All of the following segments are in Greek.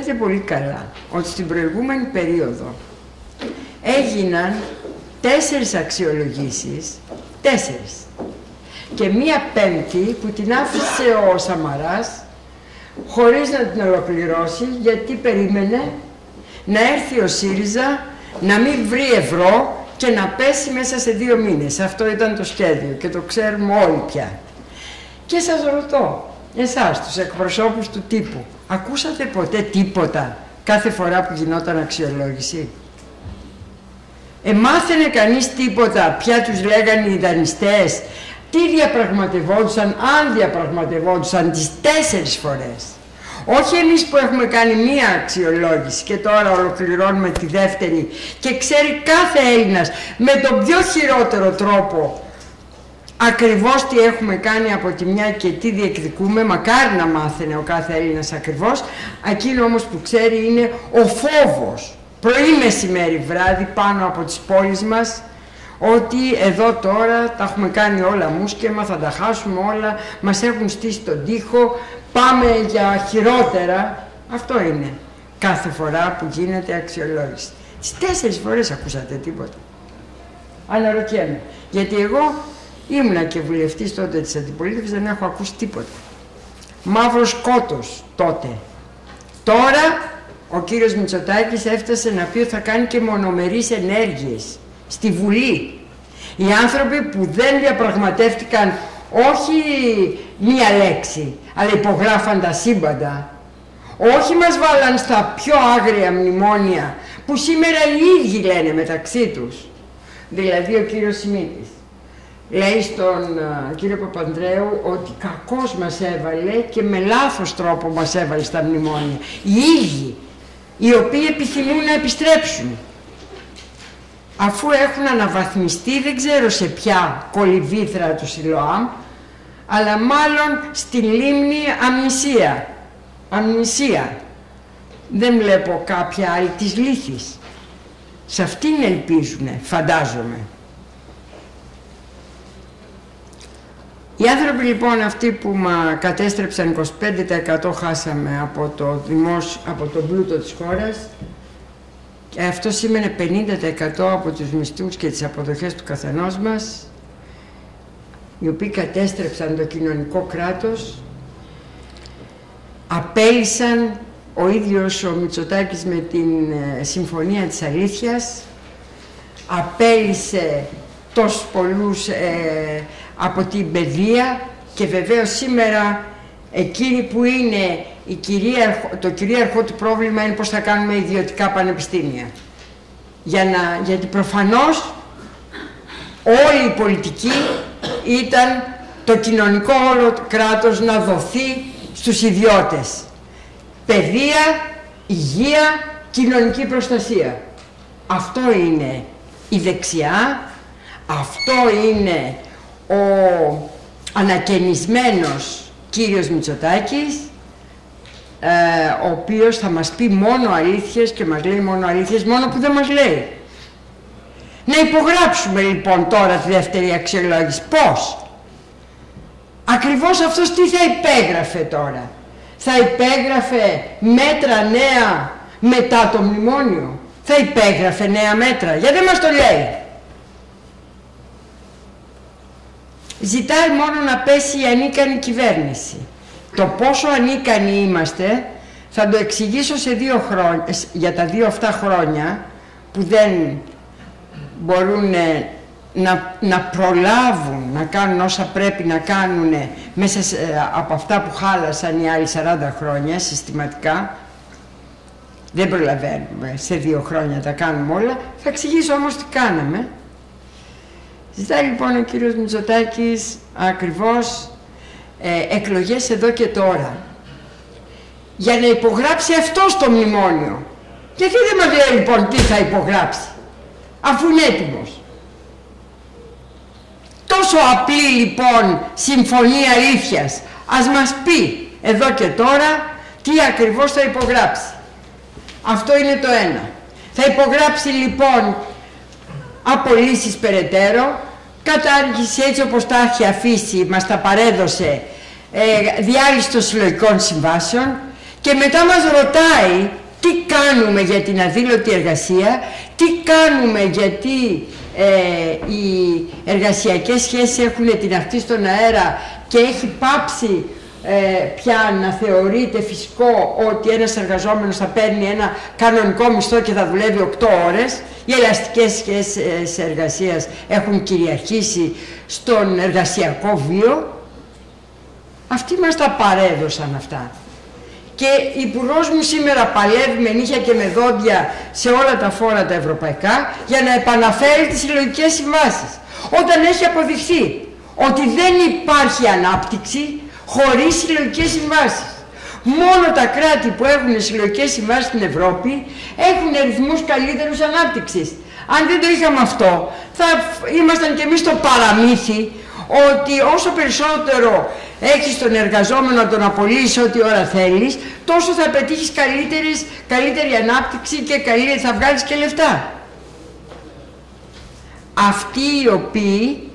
Ξέρετε πολύ καλά ότι στην προηγούμενη περίοδο έγιναν τέσσερις αξιολογήσεις, τέσσερις. Και μία πέμπτη που την άφησε ο Σαμαράς χωρίς να την ολοκληρώσει γιατί περίμενε να έρθει ο ΣΥΡΙΖΑ να μην βρει ευρώ και να πέσει μέσα σε δύο μήνες. Αυτό ήταν το σχέδιο και το ξέρουμε όλοι πια. Και σας ρωτώ, εσάς τους εκπροσώπους του τύπου, ακούσατε ποτέ τίποτα κάθε φορά που γινόταν αξιολόγηση; Εμάθαινε κανείς τίποτα, ποια τους λέγανε οι δανειστές, τι διαπραγματευόντουσαν, αν διαπραγματευόντουσαν τις τέσσερις φορές; Όχι εμείς που έχουμε κάνει μία αξιολόγηση και τώρα ολοκληρώνουμε τη δεύτερη και ξέρει κάθε Έλληνας με τον πιο χειρότερο τρόπο ακριβώς τι έχουμε κάνει από τη μια και τι διεκδικούμε, μακάρι να μάθαινε ο κάθε Έλληνας ακριβώς, εκείνο όμως που ξέρει είναι ο φόβος, πρωί, μεσημέρι, βράδυ, πάνω από τις πόλεις μας, ότι εδώ τώρα τα έχουμε κάνει όλα μουσκεμα, θα τα χάσουμε όλα, μας έχουν στήσει τον τοίχο, πάμε για χειρότερα. Αυτό είναι κάθε φορά που γίνεται αξιολόγηση. Τις τέσσερις φορές ακούσατε τίποτα. Αναρωτιέμαι. Γιατί εγώ ήμουνα και βουλευτής τότε της αντιπολίτευσης, δεν έχω ακούσει τίποτα. Μαύρος κότος τότε. Τώρα ο κύριος Μητσοτάκης έφτασε να πει ότι θα κάνει και μονομερείς ενέργειες στη Βουλή. Οι άνθρωποι που δεν διαπραγματεύτηκαν όχι μία λέξη, αλλά υπογράφαν τα σύμπαντα. Όχι μας βάλαν στα πιο άγρια μνημόνια που σήμερα οι ίδιοι λένε μεταξύ τους. Δηλαδή ο κύριος Σιμίτης λέει στον κύριο Παπανδρέου ότι κακός μας έβαλε και με λάθος τρόπο μας έβαλε στα μνημόνια. Οι ίδιοι, οι οποίοι επιθυμούν να επιστρέψουν. Αφού έχουν αναβαθμιστεί, δεν ξέρω σε ποια κολυβήθρα του Σιλοάμ, αλλά μάλλον στη λίμνη αμνησία. Αμνησία. Δεν βλέπω κάποια άλλη της λύθης. Σε αυτήν ελπίζουνε, φαντάζομαι. Οι άνθρωποι λοιπόν αυτοί που μα κατέστρεψαν 25% χάσαμε από το, δημόσιο, από το πλούτο της χώρας. Και αυτό σήμαινε 50% από τους μισθούς και τις αποδοχές του καθενός μας οι οποίοι κατέστρεψαν το κοινωνικό κράτος, απέλησαν ο ίδιος ο Μητσοτάκης με την ε, Συμφωνία της Αλήθειας, απέλησε τόσους πολλούς ε, από την παιδεία και βεβαίως σήμερα εκείνη που είναι η το κυρίαρχο του πρόβλημα είναι πώς θα κάνουμε ιδιωτικά πανεπιστήμια. Για να, γιατί προφανώς όλη η πολιτική ήταν το κοινωνικό όλο κράτος να δοθεί στους ιδιώτες. Παιδεία, υγεία, κοινωνική προστασία. Αυτό είναι η δεξιά, αυτό είναι ο ανακαινισμένος κύριος Μητσοτάκης, ε, ο οποίος θα μας πει μόνο αλήθειες και μας λέει μόνο αλήθειες, μόνο που δεν μας λέει. Να υπογράψουμε λοιπόν τώρα τη δεύτερη αξιολόγηση. Πώς; Ακριβώς αυτός τι θα υπέγραφε τώρα; Θα υπέγραφε μέτρα νέα μετά το μνημόνιο; Θα υπέγραφε νέα μέτρα; Γιατί δεν μας το λέει. Ζητάει μόνο να πέσει η ανίκανη κυβέρνηση. Το πόσο ανίκανοι είμαστε θα το εξηγήσω σε δύο χρόνια, για τα δύο αυτά χρόνια που δεν μπορούν να, να προλάβουν να κάνουν όσα πρέπει να κάνουν μέσα από αυτά που χάλασαν οι άλλοι 40 χρόνια συστηματικά. Δεν προλαβαίνουμε. Σε δύο χρόνια τα κάνουμε όλα. Θα εξηγήσω όμως τι κάναμε ζητάει λοιπόν ο κύριος Μητσοτάκης ακριβώς ε, εκλογές εδώ και τώρα για να υπογράψει αυτό το μνημόνιο γιατί δεν μας λέει λοιπόν τι θα υπογράψει αφού είναι έτοιμος. Τόσο απλή λοιπόν συμφωνία αλήθειας. Ας μας πει εδώ και τώρα τι ακριβώς θα υπογράψει. Αυτό είναι το ένα. Θα υπογράψει λοιπόν απολύσεις περαιτέρω, κατάργηση έτσι όπως τα έχει αφήσει, μας τα παρέδωσε, ε, διάλυση των συλλογικών συμβάσεων και μετά μας ρωτάει τι κάνουμε για την αδήλωτη εργασία, τι κάνουμε γιατί ε, οι εργασιακές σχέσεις έχουν την αυτή στον αέρα και έχει πάψει ε, πια να θεωρείται φυσικό ότι ένας εργαζόμενος θα παίρνει ένα κανονικό μισθό και θα δουλεύει 8 ώρες. Οι ελαστικές σχέσεις εργασίας έχουν κυριαρχήσει στον εργασιακό βίο. Αυτοί μας τα παρέδωσαν αυτά. Και η υπουργός μου σήμερα παλεύει με νύχια και με δόντια σε όλα τα φόρα τα ευρωπαϊκά για να επαναφέρει τις συλλογικές συμβάσεις. Όταν έχει αποδειχθεί ότι δεν υπάρχει ανάπτυξη χωρίς συλλογικές συμβάσεις. Μόνο τα κράτη που έχουν συλλογικές συμβάσεις στην Ευρώπη έχουν ρυθμούς καλύτερους ανάπτυξης. Αν δεν το είχαμε αυτό, θα ήμασταν κι εμείς στο παραμύθι ότι όσο περισσότερο έχεις τον εργαζόμενο να τον απολύσεις ό,τι ώρα θέλεις, τόσο θα πετύχεις καλύτερη ανάπτυξη και καλύτερη, θα βγάλεις και λεφτά. Αυτοί οι οποίοι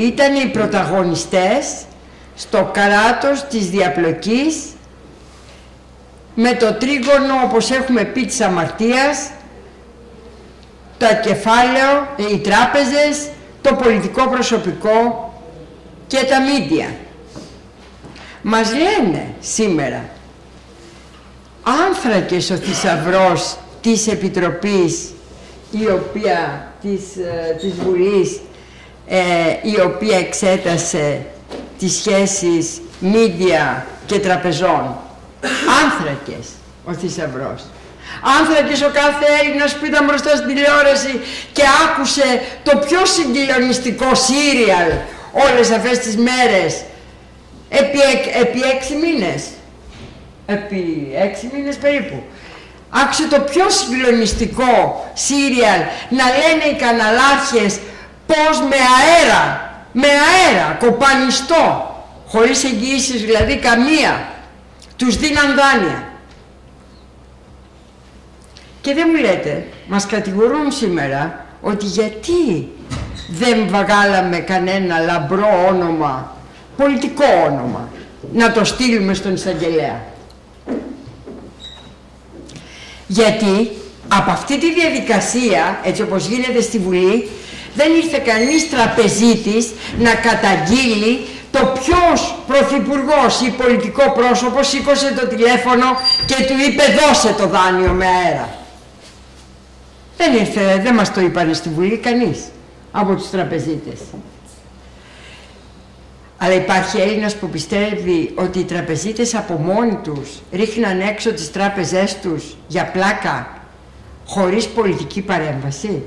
ήταν οι πρωταγωνιστές στο κράτος της διαπλοκής με το τρίγωνο όπως έχουμε πει της αμαρτίας τα κεφάλαιο, οι τράπεζες, το πολιτικό προσωπικό και τα μίντια. Μας λένε σήμερα άνθρακες ο θησαυρός της Επιτροπής η οποία, της, ε, της Βουλής ε, η οποία εξέτασε τις σχέσεις μίντια και τραπεζών. Άνθρακες ο θησαυρός. Άνθρακες ο κάθε Έλληνας που ήταν μπροστά στην τηλεόραση και άκουσε το πιο συγκλονιστικό σύριαλ όλες αυτές τις μέρες επί, επί έξι μήνες. Επί έξι μήνες περίπου. Άκουσε το πιο συγκλονιστικό σύριαλ να λένε οι καναλάρχες πως με αέρα, με αέρα, κοπανιστό, χωρίς εγγυήσεις δηλαδή καμία, τους δίναν δάνεια. Και δεν μου λέτε, μας κατηγορούν σήμερα ότι γιατί δεν βαγάλαμε κανένα λαμπρό όνομα, πολιτικό όνομα, να το στείλουμε στον εισαγγελέα. Γιατί από αυτή τη διαδικασία, έτσι όπως γίνεται στη Βουλή, δεν ήρθε κανείς τραπεζίτης να καταγγείλει το ποιος πρωθυπουργός ή πολιτικό πρόσωπο σήκωσε το τηλέφωνο και του είπε δώσε το δάνειο με αέρα. Δεν ήρθε, δεν μας το είπανε στη Βουλή κανείς από τους τραπεζίτες. Αλλά υπάρχει Έλληνας που πιστεύει ότι οι τραπεζίτες από μόνοι τους ρίχναν έξω τις τράπεζές τους για πλάκα χωρίς πολιτική παρέμβαση.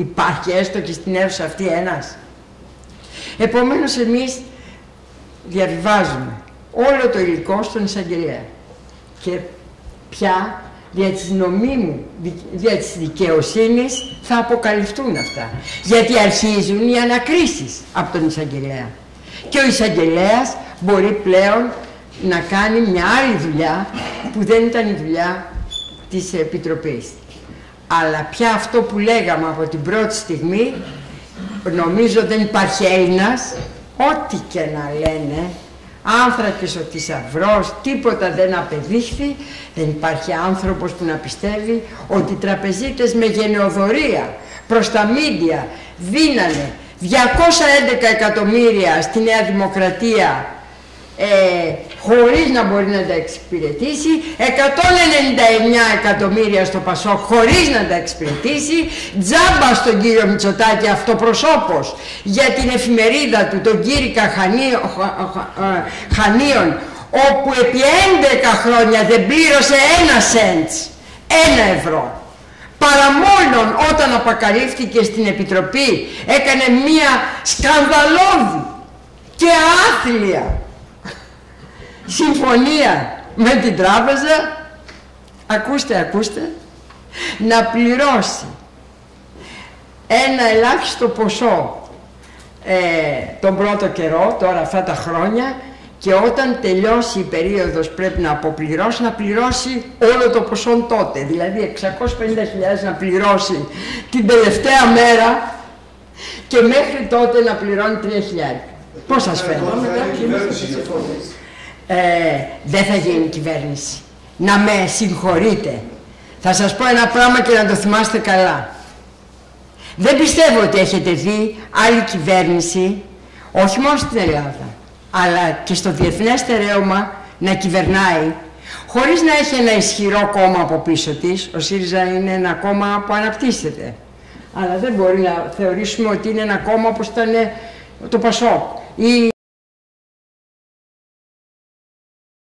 Υπάρχει έστω και στην αίθουσα αυτή ένας. Επομένως εμείς διαβιβάζουμε όλο το υλικό στον εισαγγελέα και πια δια της νομίμου, δια της δικαιοσύνης θα αποκαλυφθούν αυτά. Γιατί αρχίζουν οι ανακρίσεις από τον εισαγγελέα. Και ο εισαγγελέας μπορεί πλέον να κάνει μια άλλη δουλειά που δεν ήταν η δουλειά της Επιτροπής. Αλλά πια αυτό που λέγαμε από την πρώτη στιγμή, νομίζω δεν υπάρχει Έλληνας, ό,τι και να λένε, άνθρακες ο θησαυρό, τίποτα δεν απεδείχθη, δεν υπάρχει άνθρωπος που να πιστεύει ότι οι τραπεζίτες με γενεοδορία προς τα μίντια δίνανε 211 εκατομμύρια στη Νέα Δημοκρατία ε, χωρίς να μπορεί να τα εξυπηρετήσει, 199 εκατομμύρια στο Πασό χωρίς να τα εξυπηρετήσει, τζάμπα στον κύριο Μητσοτάκη αυτοπροσώπος για την εφημερίδα του, τον κύριο Χανίων, όπου επί 11 χρόνια δεν πλήρωσε ένα σέντς, ένα ευρώ. Παρά μόνον όταν αποκαλύφθηκε στην Επιτροπή έκανε μία σκανδαλώδη και άθλια συμφωνία με την τράπεζα, ακούστε, ακούστε, να πληρώσει ένα ελάχιστο ποσό ε, τον πρώτο καιρό, τώρα αυτά τα χρόνια, και όταν τελειώσει η περίοδος πρέπει να αποπληρώσει, να πληρώσει όλο το ποσό τότε. Δηλαδή 650.000 να πληρώσει την τελευταία μέρα και μέχρι τότε να πληρώνει 3.000. Πώς σας φαίνεται; Ε, δεν θα γίνει κυβέρνηση. Να με συγχωρείτε. Θα σας πω ένα πράγμα και να το θυμάστε καλά. Δεν πιστεύω ότι έχετε δει άλλη κυβέρνηση, όχι μόνο στην Ελλάδα, αλλά και στο διεθνές στερέωμα να κυβερνάει, χωρίς να έχει ένα ισχυρό κόμμα από πίσω της. Ο ΣΥΡΙΖΑ είναι ένα κόμμα που αναπτύσσεται. Αλλά δεν μπορεί να θεωρήσουμε ότι είναι ένα κόμμα όπως ήταν το ΠΑΣΟΚ ή